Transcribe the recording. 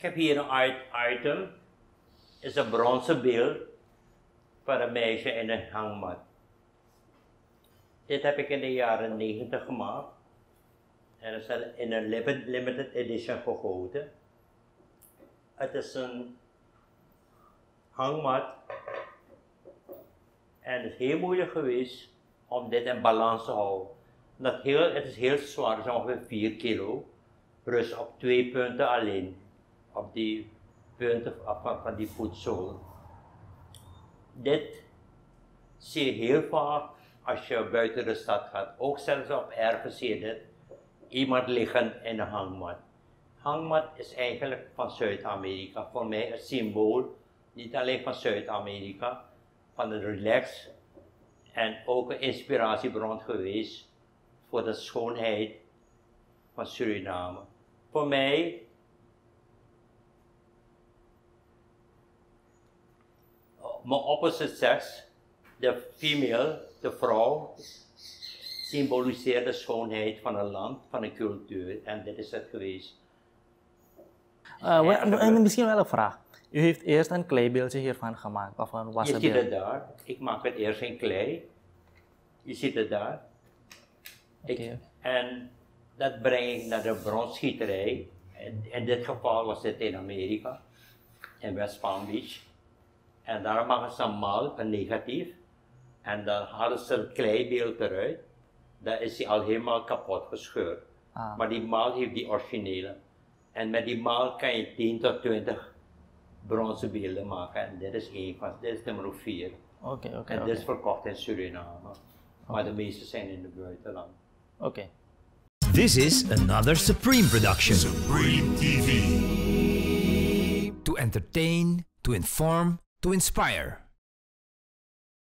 Ik heb hier een item. is een bronzen beeld van een meisje in een hangmat. Dit heb ik in de jaren 90 gemaakt. En is in een limited, limited edition gegoten. Het is een hangmat. En het is heel moeilijk geweest om dit in balans te houden. Dat heel, het is heel zwaar, het is ongeveer 4 kilo. Rust op twee punten alleen. Op die punten van, van die voetzool. Dit zie je heel vaak als je buiten de stad gaat. Ook zelfs op erven zie je dit. Iemand liggen in een hangmat. Hangmat is eigenlijk van Zuid-Amerika. Voor mij een symbool, niet alleen van Zuid-Amerika, van de relax. En ook een inspiratiebron geweest voor de schoonheid van Suriname. Voor mij mijn opposite sex, de female, de vrouw, symboliseert de schoonheid van een land, van een cultuur. En dit is het geweest. Uh, dat en misschien wel een vraag. U heeft eerst een kleibeeldje hiervan gemaakt, of een Je ziet wassenbeeld. het daar. Ik maak het eerst in klei. Je ziet het daar. Ik-. En dat breng ik naar de bronsschieterij. In, in dit geval was dit in Amerika, in West Palm Beach. En daar maken ze een mal, een negatief. En dan halen ze het kleibeeld eruit. Dan is hij al helemaal kapot gescheurd. Ah. Maar die maal heeft die originele. En met die maal kan je 10 tot 20 bronzen beelden maken. En dit is één van, dit is nummer 4. Oké, oké, En dit is verkocht in Suriname. Maar de meeste zijn in het buitenland. Oké. This is another Supreme production. Supreme TV. To entertain, to inform, to inspire.